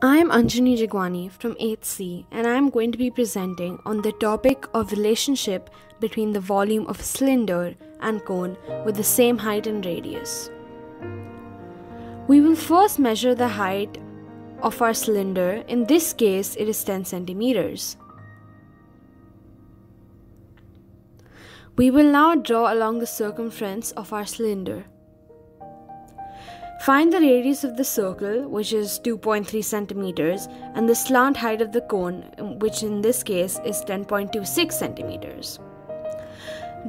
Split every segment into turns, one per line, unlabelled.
I am Anjini Jagwani from 8C and I am going to be presenting on the topic of relationship between the volume of cylinder and cone with the same height and radius. We will first measure the height of our cylinder, in this case it is 10 centimeters. We will now draw along the circumference of our cylinder. Find the radius of the circle, which is 2.3 centimeters, and the slant height of the cone, which in this case is 10.26 centimeters.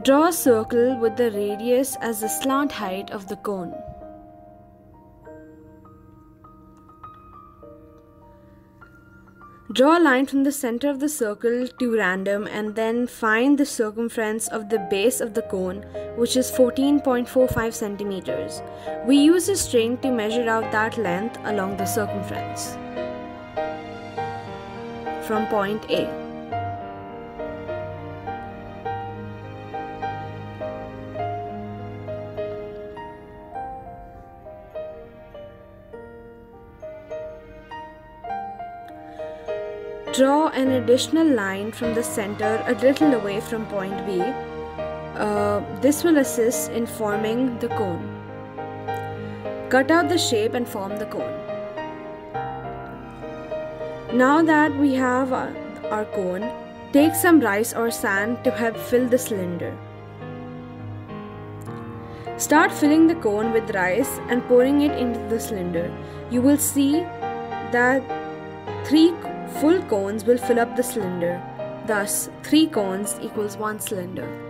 Draw a circle with the radius as the slant height of the cone. Draw a line from the center of the circle to random and then find the circumference of the base of the cone which is 14.45 centimeters. We use a string to measure out that length along the circumference from point A. Draw an additional line from the center a little away from point B. Uh, this will assist in forming the cone. Cut out the shape and form the cone. Now that we have our, our cone, take some rice or sand to help fill the cylinder. Start filling the cone with rice and pouring it into the cylinder. You will see that three Full cones will fill up the cylinder. Thus, 3 cones equals 1 cylinder.